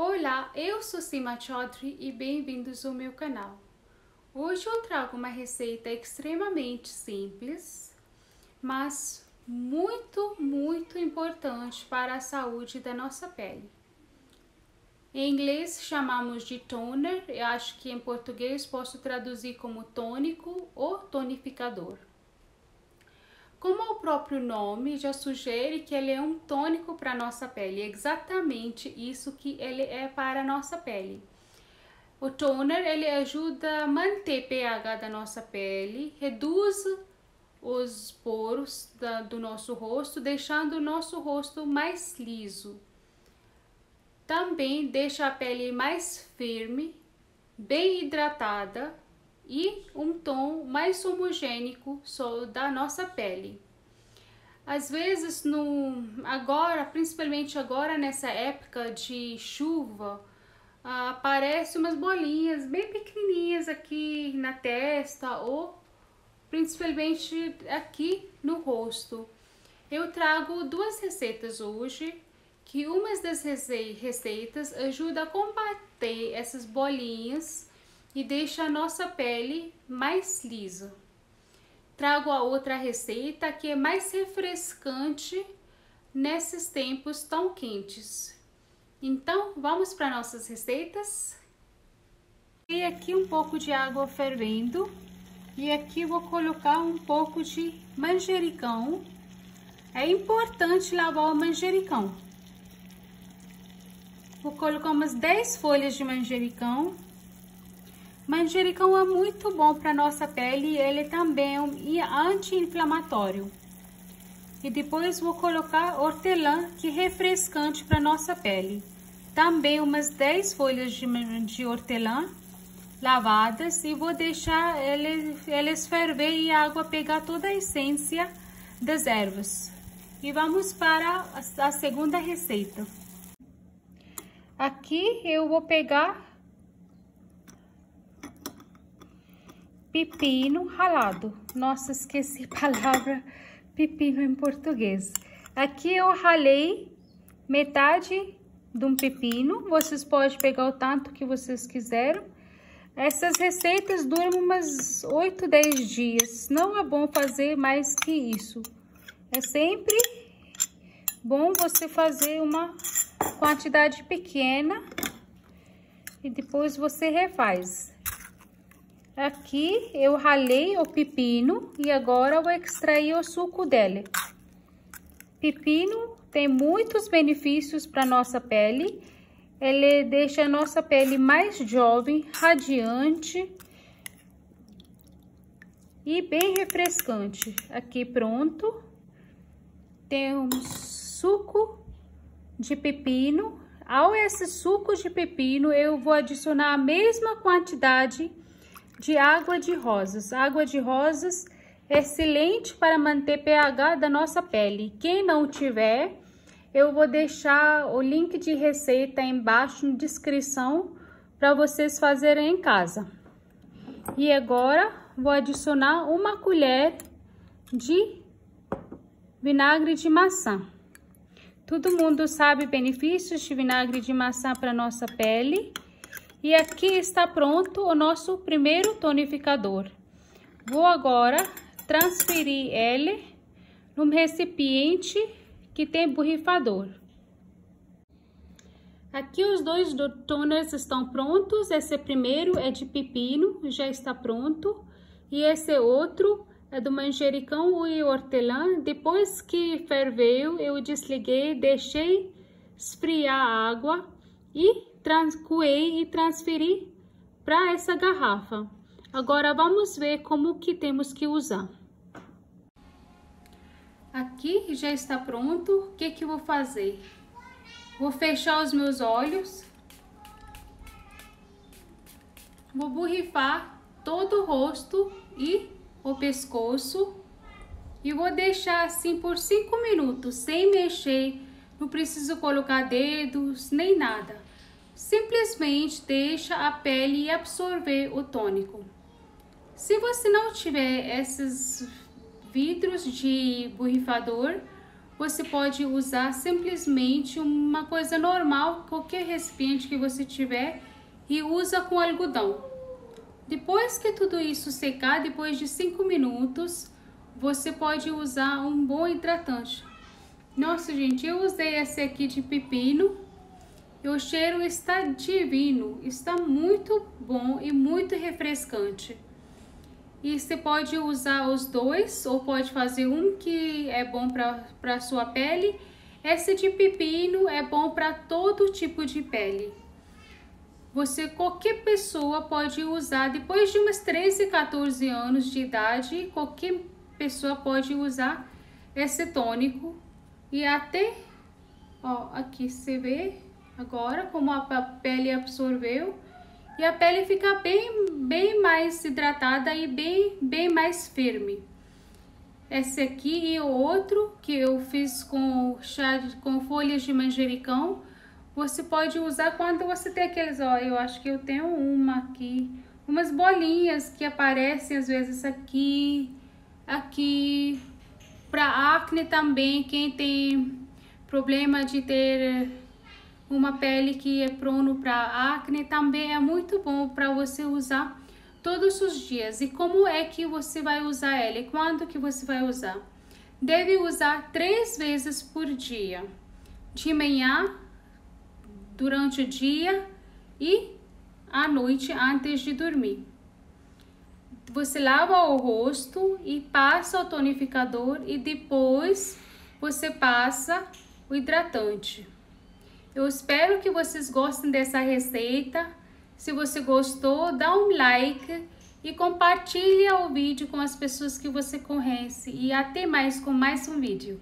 Olá, eu sou Sima Chaudhry e bem-vindos ao meu canal. Hoje eu trago uma receita extremamente simples, mas muito, muito importante para a saúde da nossa pele. Em inglês chamamos de toner, eu acho que em português posso traduzir como tônico ou tonificador. Como o próprio nome já sugere que ele é um tônico para nossa pele, é exatamente isso que ele é para a nossa pele. O toner ele ajuda a manter pH da nossa pele, reduz os poros da, do nosso rosto, deixando o nosso rosto mais liso. Também deixa a pele mais firme, bem hidratada e um tom mais homogênico da nossa pele. Às vezes, no, agora, principalmente agora nessa época de chuva, aparece umas bolinhas bem pequenininhas aqui na testa ou principalmente aqui no rosto. Eu trago duas receitas hoje, que umas das receitas ajuda a combater essas bolinhas e deixa a nossa pele mais lisa. Trago a outra receita que é mais refrescante nesses tempos tão quentes. Então, vamos para nossas receitas? E aqui um pouco de água fervendo e aqui vou colocar um pouco de manjericão. É importante lavar o manjericão. Vou colocar umas 10 folhas de manjericão Manjericão é muito bom para nossa pele ele também é um anti-inflamatório. E depois vou colocar hortelã, que é refrescante para nossa pele. Também umas 10 folhas de, de hortelã lavadas e vou deixar eles, eles ferver e a água pegar toda a essência das ervas. E vamos para a segunda receita. Aqui eu vou pegar pepino ralado. Nossa, esqueci a palavra pepino em português. Aqui eu ralei metade de um pepino. Vocês podem pegar o tanto que vocês quiseram. Essas receitas duram umas 8, 10 dias. Não é bom fazer mais que isso. É sempre bom você fazer uma quantidade pequena e depois você refaz. Aqui eu ralei o pepino e agora vou extrair o suco dele. Pepino tem muitos benefícios para nossa pele. Ele deixa a nossa pele mais jovem, radiante e bem refrescante. Aqui pronto. Temos suco de pepino. Ao esse suco de pepino, eu vou adicionar a mesma quantidade de água de rosas. Água de rosas é excelente para manter pH da nossa pele. Quem não tiver, eu vou deixar o link de receita embaixo na descrição para vocês fazerem em casa. E agora vou adicionar uma colher de vinagre de maçã. Todo mundo sabe benefícios de vinagre de maçã para nossa pele. E aqui está pronto o nosso primeiro tonificador. Vou agora transferir ele num recipiente que tem borrifador. Aqui os dois toners estão prontos. Esse primeiro é de pepino, já está pronto. E esse outro é do manjericão e hortelã. Depois que ferveu, eu desliguei, deixei esfriar a água e coei e transferi para essa garrafa. Agora vamos ver como que temos que usar. Aqui já está pronto. O que que eu vou fazer? Vou fechar os meus olhos. Vou borrifar todo o rosto e o pescoço. E vou deixar assim por 5 minutos, sem mexer. Não preciso colocar dedos, nem nada simplesmente deixa a pele absorver o tônico. Se você não tiver esses vidros de borrifador, você pode usar simplesmente uma coisa normal, qualquer recipiente que você tiver e usa com algodão. Depois que tudo isso secar, depois de 5 minutos, você pode usar um bom hidratante. Nossa, gente, eu usei esse aqui de pepino e o cheiro está divino, está muito bom e muito refrescante. E você pode usar os dois, ou pode fazer um que é bom para a sua pele. Esse de pepino é bom para todo tipo de pele. Você, qualquer pessoa pode usar, depois de umas 13, 14 anos de idade, qualquer pessoa pode usar esse tônico. E até, ó, aqui você vê agora como a pele absorveu e a pele fica bem, bem mais hidratada e bem, bem mais firme. Esse aqui e o outro que eu fiz com chá de, com folhas de manjericão, você pode usar quando você tem aqueles, ó, eu acho que eu tenho uma aqui, umas bolinhas que aparecem às vezes aqui, aqui, para acne também, quem tem problema de ter uma pele que é prono para acne também é muito bom para você usar todos os dias. E como é que você vai usar ela? E quando que você vai usar? Deve usar três vezes por dia. De manhã, durante o dia e à noite antes de dormir. Você lava o rosto e passa o tonificador e depois você passa o hidratante. Eu espero que vocês gostem dessa receita. Se você gostou, dá um like e compartilha o vídeo com as pessoas que você conhece. E até mais com mais um vídeo.